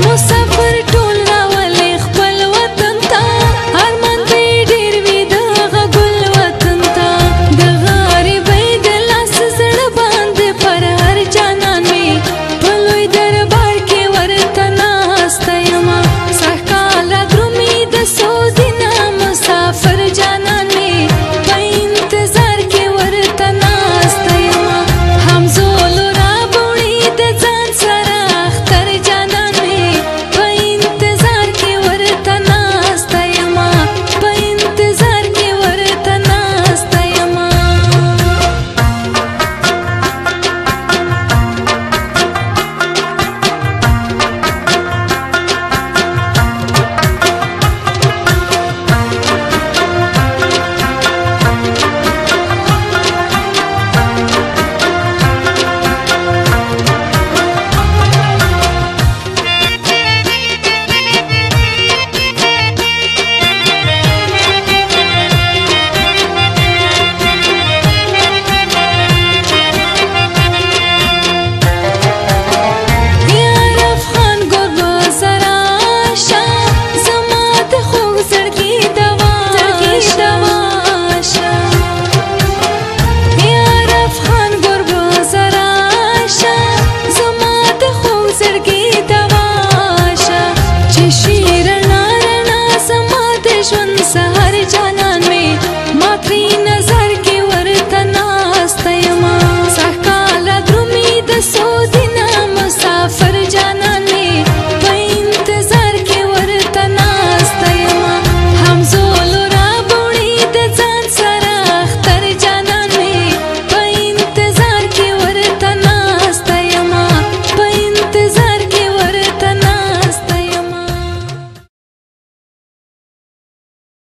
Mùa